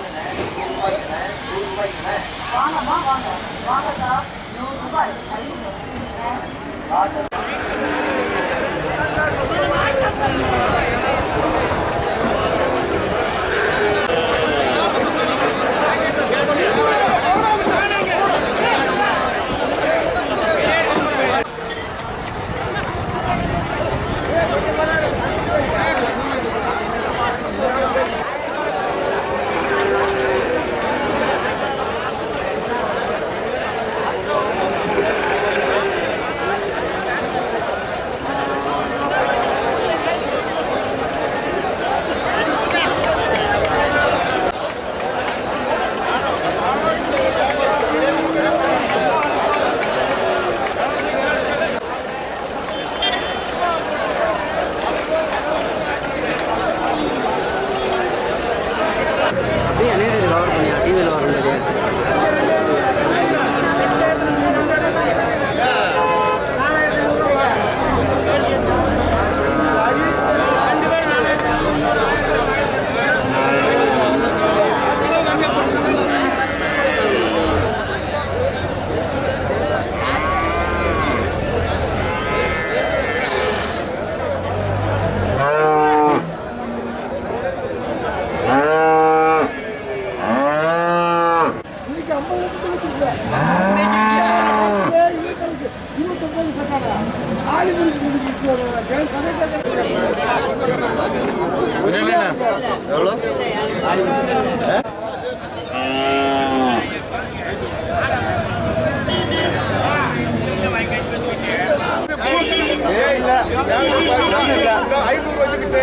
வாங்கினேன் நூறு ரூபாய்க்குனேன் நூறு ரூபாய்க்குனேன் வாங்கம்மா வாங்க. வாங்கக்கா நூறு ரூபாய். எவ்வளோ ஐநூறு வச்சுக்கிட்டு